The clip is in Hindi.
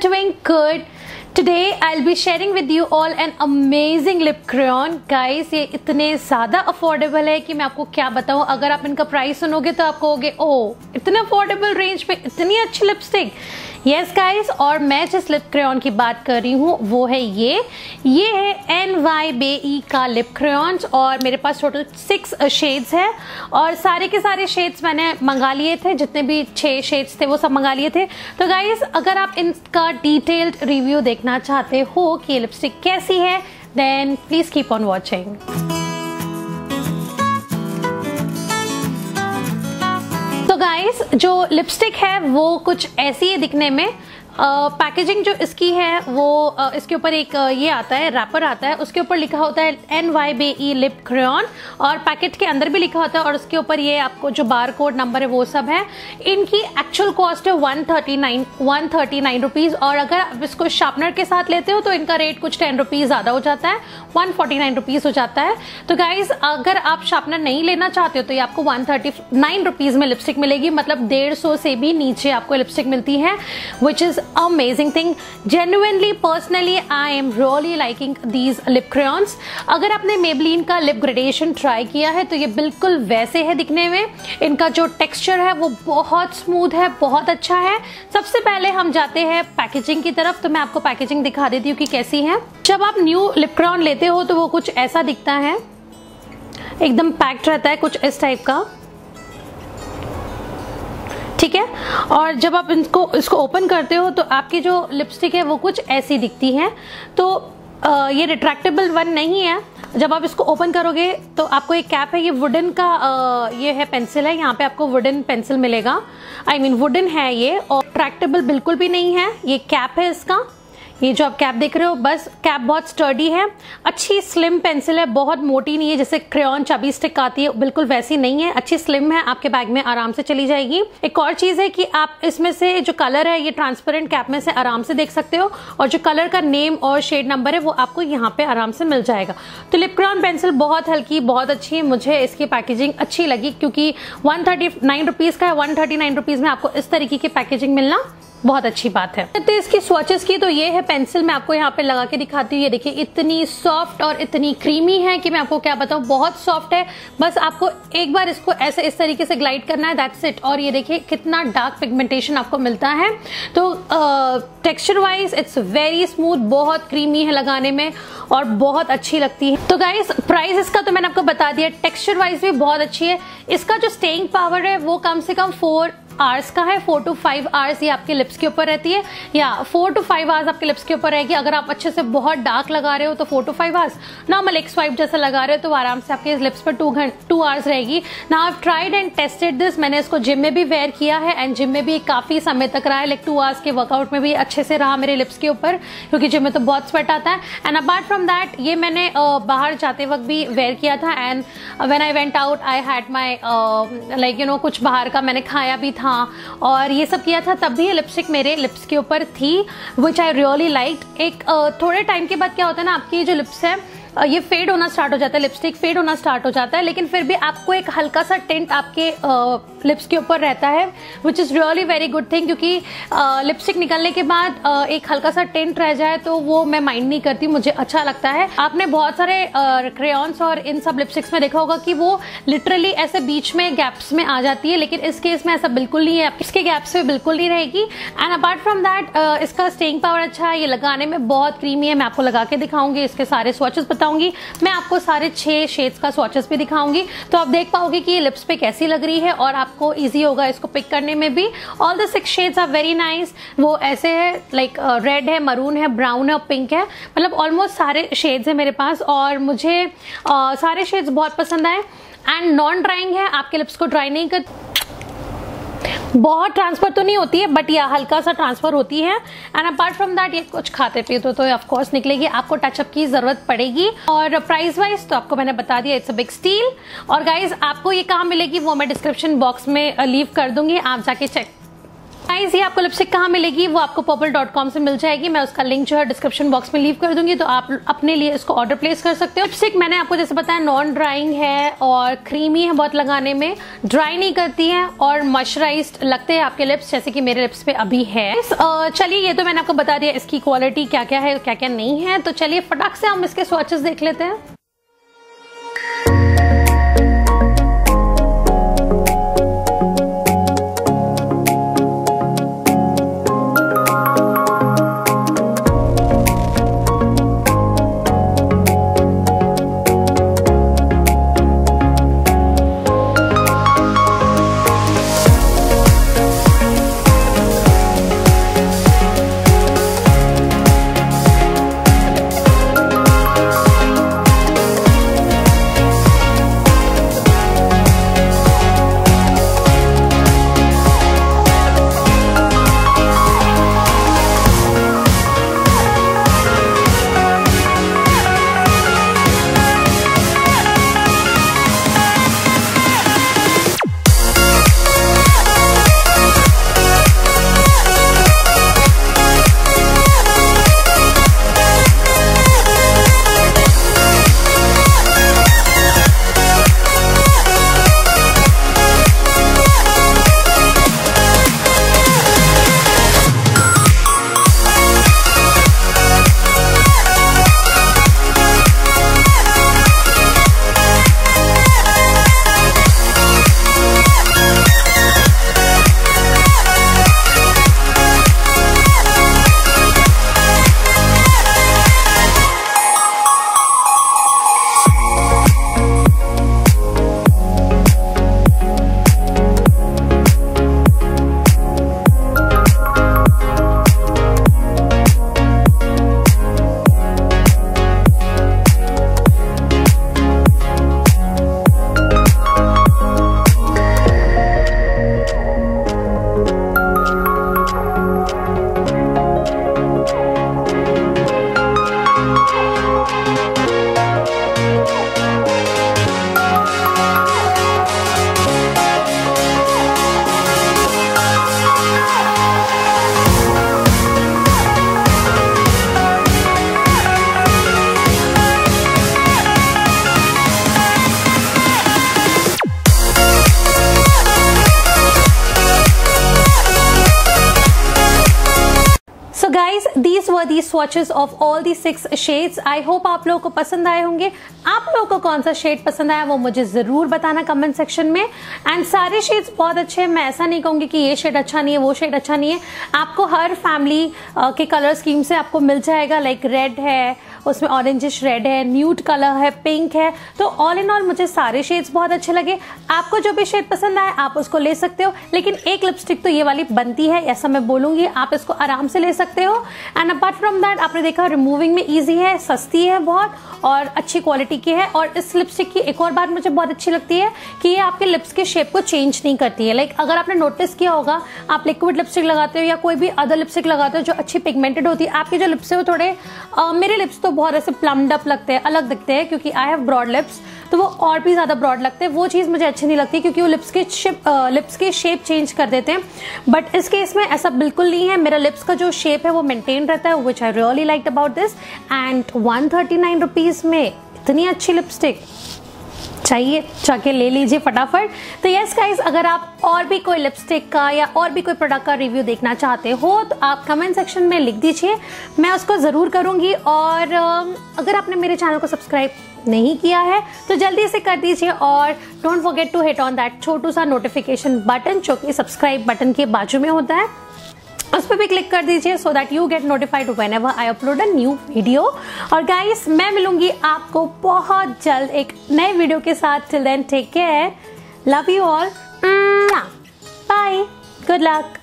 doing good. I I'll be sharing with you all an amazing lip crayon. Guys, ये इतने ज़्यादा अफोर्डेबल है कि मैं आपको क्या बताऊँ अगर आप इनका प्राइस सुनोगे तो आप कहोगे ओ इतने अफोर्डेबल रेंज पे इतनी अच्छी लिपस्टिक यस गाइस और मैं जिस लिप क्रेन की बात कर रही हूँ, वो है ये। ये है एन वाई बे ई का लिप क्रेयॉन्स और मेरे पास टोटल सिक्स शेड्स है। और सारे के सारे शेड्स मैंने मंगा लिए थे, जितने भी छह शेड्स थे, वो सब मंगा लिए थे। तो गाइस अगर आप इनका डिटेल्ड रिव्यू देखना चाहते हो कि लिपस्टिक कैसी है then please keep on watching guys जो लिपस्टिक है वो कुछ ऐसी है दिखने में पैकेजिंग जो इसकी है, वो इसके ऊपर एक ये आता है रैपर आता है, उसके ऊपर लिखा होता है N Y Bae lip crayon और पैकेट के अंदर भी लिखा होता है और उसके ऊपर ये आपको जो बार कोड नंबर है, वो सब है। इनकी एक्चुअल कॉस्ट है one thirty nine one thirty nine rupees और अगर आप इसको शार्पनर के साथ लेते हो तो इनका रेट कुछ टेन रुपीज़ ज़्यादा हो जाता है वन फोर्टी नाइन रुपीज़ हो जाता है। तो गाइज़ अगर आप शार्पनर नहीं लेना चाहते हो तो ये आपको वन थर्टी नाइन रुपीज़ में लिपस्टिक मिलेगी मतलब डेढ़ सौ से भी नीचे आपको लिपस्टिक मिलती है which is amazing thing. Genuinely, personally, i am really liking these lip crayons. अगर आपने मेबलिन का लिप ग्रेडेशन ट्राई किया है तो ये बिल्कुल वैसे है दिखने में। इनका जो टेक्सचर है, वो बहुत स्मूथ है, बहुत अच्छा है। सबसे पहले हम जाते हैं पैकेजिंग की तरफ़ तो मैं आपको पैकेजिंग दिखा देती हूँ कि कैसी है। जब आप न्यू लिप क्राउन लेते हो तो वो कुछ ऐसा दिखता है। एकदम पैक्ड रहता है कुछ इस टाइप का। ठीक है? और जब आप इनको इसको ओपन करते हो तो आपकी जो लिपस्टिक है वो कुछ ऐसी दिखती है। तो आ, ये रिट्रैक्टेबल वन नहीं है। जब आप इसको ओपन करोगे तो आपको एक कैप है ये वुडन का आ, ये है पेंसिल है। यहाँ पे आपको वुडन पेंसिल मिलेगा। आई मीन वुडन है ये और ट्रैक्टेबल बिल्कुल भी नहीं है। ये कैप है इसका। ये जो आप कैप देख रहे हो, बस कैप बहुत स्टर्डी है। अच्छी स्लिम पेंसिल है, बहुत मोटी नहीं है, जैसे क्रेन चाबी स्टिक आती है बिल्कुल वैसी नहीं है। अच्छी स्लिम है, आपके बैग में आराम से चली जाएगी। एक और चीज़ है कि आप इसमें से जो कलर है, ये ट्रांसपेरेंट कैप में से आराम से देख सकते हो, और जो कलर का नेम और शेड नंबर है, वो आपको यहाँ पे आराम से मिल जाएगा। तो लिपक्रॉन पेंसिल बहुत हल्की, बहुत अच्छी है मुझे इसकी पैकेजिंग अच्छी लगी, क्योंकि वन थर्टी नाइन रुपीज़ का है वन थर्टी नाइन रुपीज़ में आपको इस तरीके की पैकेजिंग मिलना बहुत अच्छी बात है। तो इसकी स्वचेस की तो ये है पेंसिल मैं आपको यहाँ पे लगा के दिखाती हूँ। ये देखिए, इतनी सॉफ्ट और इतनी क्रीमी है कि मैं आपको क्या बताऊँ, बहुत सॉफ्ट है। बस आपको एक बार इसको ऐसे इस तरीके से ग्लाइड करना है दैट्स इट और ये देखिए, कितना डार्क पिगमेंटेशन आपको मिलता है। तो texture wise it's very smooth बहुत क्रीमी है लगाने में और बहुत अच्छी लगती है। तो गाइज़ प्राइस इसका तो मैंने आपको बता दिया टेक्सचर वाइज भी बहुत अच्छी है। इसका जो स्टेइंग पावर है, वो कम से कम फोर आवर्स का है फोर टू फाइव आवर्स ये आपके लिप्स के ऊपर रहती है, या फोर टू फाइव आवर्स आपके लिप्स के ऊपर रहेगी। अगर आप अच्छे से बहुत डार्क लगा रहे हो तो four to five hours normal एक स्वाइप जैसा लगा रहे हो तो आराम से आपके लिप्स पर टू टू आवर्स रहेगी। ना I tried and tested this मैंने इसको जिम में भी वेयर किया है एंड जिम में भी काफ़ी समय तक रहा है लाइक टू आवर्स के वर्कआउट में भी अच्छे से रहा मेरे लिप्स के ऊपर, क्योंकि जिम में तो बहुत स्वेट आता है। एंड अपार्ट फ्रॉम दैट ये मैंने बाहर जाते वक्त भी वेयर किया था and when I went out I had my like you know कुछ बाहर का मैंने खाया भी था और और ये सब किया था तब भी ये लिपस्टिक मेरे लिप्स के ऊपर थी विच आई रियली लाइक एक थोड़े टाइम के बाद क्या होता है ना, आपकी जो लिप्स है ये फेड होना स्टार्ट हो जाता है लिपस्टिक फेड होना स्टार्ट हो जाता है, लेकिन फिर भी आपको एक हल्का सा टेंट आपके लिप्स के ऊपर रहता है which is really very good thing क्योंकि लिपस्टिक निकलने के बाद एक हल्का सा टेंट रह जाए तो वो मैं माइंड नहीं करती, मुझे अच्छा लगता है। आपने बहुत सारे क्रेयॉन्स और इन सब लिपस्टिक्स में देखा होगा कि वो लिटरली ऐसे बीच में गैप्स में आ जाती है, लेकिन इस केस में ऐसा बिल्कुल नहीं है। इसके गैप्स में बिल्कुल नहीं रहेगी। एंड अपार्ट फ्रॉम दैट इसका स्टेइंग पावर अच्छा है, ये लगाने में बहुत क्रीमी है, मैं आपको लगा के दिखाऊँगी, इसके सारे स्वाचेस बताऊँगी। मैं आपको सारे छह शेड्स का स्वाचेस भी दिखाऊँगी। तो आप देख पाओगे कि ये लिप्स पे कैसी लग रही है, और आपको इजी होगा इसको पिक करने में भी। All the six shades are very nice वो ऐसे है लाइक रेड uh, है मरून है ब्राउन है और पिंक है। मतलब ऑलमोस्ट सारे शेड्स हैं मेरे पास और मुझे uh, सारे शेड्स बहुत पसंद आए। एंड नॉन ड्राइंग है आपके लिप्स को ड्राई नहीं कर बहुत ट्रांसफ़र तो नहीं होती है बट या हल्का सा ट्रांसफ़र होती है। एंड अपार्ट फ्रॉम दैट ये कुछ खाते पीते तो ऑफकोर्स निकलेगी। आपको टचअप की ज़रूरत पड़ेगी। और प्राइस वाइज तो आपको मैंने बता दिया इट्स अ बिग स्टील और गाइज़ आपको ये कहाँ मिलेगी वो मैं डिस्क्रिप्शन बॉक्स में लीव कर दूँगी। आप जाके चेक गाइस ये आपको लिपस्टिक कहाँ मिलेगी? वो आपको पर्पल डॉट कॉम से मिल जाएगी। मैं उसका लिंक जो है डिस्क्रिप्शन बॉक्स में लीव कर दूँगी तो आप अपने लिए इसको ऑर्डर प्लेस कर सकते हो। लिपस्टिक मैंने आपको जैसे बताया नॉन ड्राइंग है और क्रीमी है बहुत लगाने में ड्राई नहीं करती है और मॉइस्चराइज लगते हैं आपके लिप्स जैसे कि मेरे लिप्स पे अभी है। चलिए, ये तो मैंने आपको बता दिया इसकी क्वालिटी क्या क्या है क्या क्या नहीं है। तो चलिए, फटाक से हम इसके स्वाचेस देख लेते हैं। Guys these were the swatches of all the six shades I hope आप लोगों को पसंद आए होंगे। आप लोगों को कौन सा शेड पसंद आया वो मुझे ज़रूर बताना कमेंट सेक्शन में। एंड सारे शेड्स बहुत अच्छे हैं। मैं ऐसा नहीं कहूँगी कि ये शेड अच्छा नहीं है, वो शेड अच्छा नहीं है। आपको हर फैमिली के कलर स्कीम से आपको मिल जाएगा। लाइक रेड है उसमें ऑरेंजिश रेड है न्यूट कलर है पिंक है। तो ऑल इन ऑल मुझे सारे शेड्स बहुत अच्छे लगे। आपको जो भी शेड पसंद आए, आप उसको ले सकते हो। लेकिन एक लिपस्टिक तो ये वाली बनती है, ऐसा मैं बोलूँगी, आप इसको आराम से ले सकते हो। एंड अपार्ट फ्रॉम दैट आपने देखा रिमूविंग में ईजी है, सस्ती है बहुत, और अच्छी क्वालिटी की है। और इस लिपस्टिक की एक और बात मुझे बहुत अच्छी लगती है कि ये आपके लिप्स के शेप को चेंज नहीं करती है। लाइक अगर आपने नोटिस किया होगा, आप लिक्विड लिपस्टिक लगाते हो या कोई भी अदर लिपस्टिक लगाते हो जो अच्छी पिगमेंटेड होती है, आपके जो लिप्स है वो थोड़े मेरे लिप्स तो बहुत ऐसे प्लम्ड अप लगते हैं, अलग दिखते हैं, क्योंकि आई हैव ब्रॉड लिप्स तो वो और भी ज़्यादा ब्रॉड लगते हैं। वो चीज़ मुझे अच्छी नहीं लगती, क्योंकि वो लिप्स के शिप लिप्स के शेप चेंज कर देते हैं। बट इस केस में ऐसा बिल्कुल नहीं है। मेरा लिप्स का जो शेप है, वो मेनटेन रहता है which I really like about this and one thirty nine rupees में इतनी अच्छी लिपस्टिक चाहिए, जाके ले लीजिए फटाफट। तो यस गाइस अगर आप और भी कोई लिपस्टिक का या और भी कोई प्रोडक्ट का रिव्यू देखना चाहते हो तो आप कमेंट सेक्शन में लिख दीजिए। मैं उसको ज़रूर करूँगी और अगर आपने मेरे चैनल को सब्सक्राइब नहीं किया है तो जल्दी से कर दीजिए और don't forget to hit on that छोटू सा नोटिफिकेशन बटन जो कि सब्सक्राइब बटन के बाजू में होता है। उस पर भी क्लिक कर दीजिए so that you get notified whenever I upload a new video और गाइस मैं मिलूँगी आपको बहुत जल्द एक नए वीडियो के साथ. Till then take care love you all bye good luck